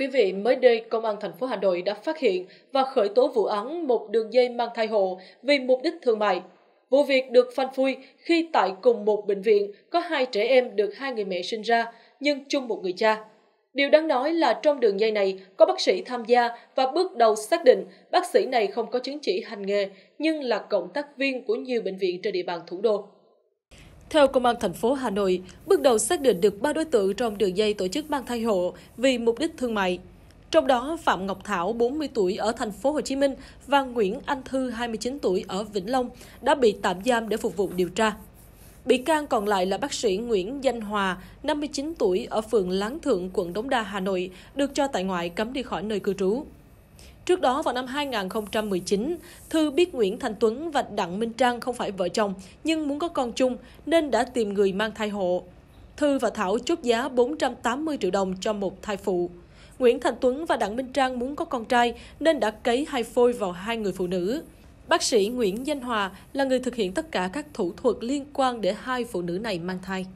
quý vị, mới đây Công an thành phố Hà Nội đã phát hiện và khởi tố vụ án một đường dây mang thai hộ vì mục đích thương mại. Vụ việc được phanh phui khi tại cùng một bệnh viện có hai trẻ em được hai người mẹ sinh ra nhưng chung một người cha. Điều đáng nói là trong đường dây này có bác sĩ tham gia và bước đầu xác định bác sĩ này không có chứng chỉ hành nghề nhưng là cộng tác viên của nhiều bệnh viện trên địa bàn thủ đô. Theo Công an thành phố Hà Nội, bước đầu xác định được ba đối tượng trong đường dây tổ chức mang thai hộ vì mục đích thương mại. Trong đó, Phạm Ngọc Thảo, 40 tuổi ở thành phố Hồ Chí Minh và Nguyễn Anh Thư, 29 tuổi ở Vĩnh Long đã bị tạm giam để phục vụ điều tra. Bị can còn lại là bác sĩ Nguyễn Danh Hòa, 59 tuổi ở phường Láng Thượng, quận Đống Đa, Hà Nội, được cho tại ngoại cấm đi khỏi nơi cư trú. Trước đó vào năm 2019, Thư biết Nguyễn Thành Tuấn và Đặng Minh Trang không phải vợ chồng nhưng muốn có con chung nên đã tìm người mang thai hộ. Thư và Thảo chốt giá 480 triệu đồng cho một thai phụ. Nguyễn Thành Tuấn và Đặng Minh Trang muốn có con trai nên đã cấy hai phôi vào hai người phụ nữ. Bác sĩ Nguyễn Danh Hòa là người thực hiện tất cả các thủ thuật liên quan để hai phụ nữ này mang thai.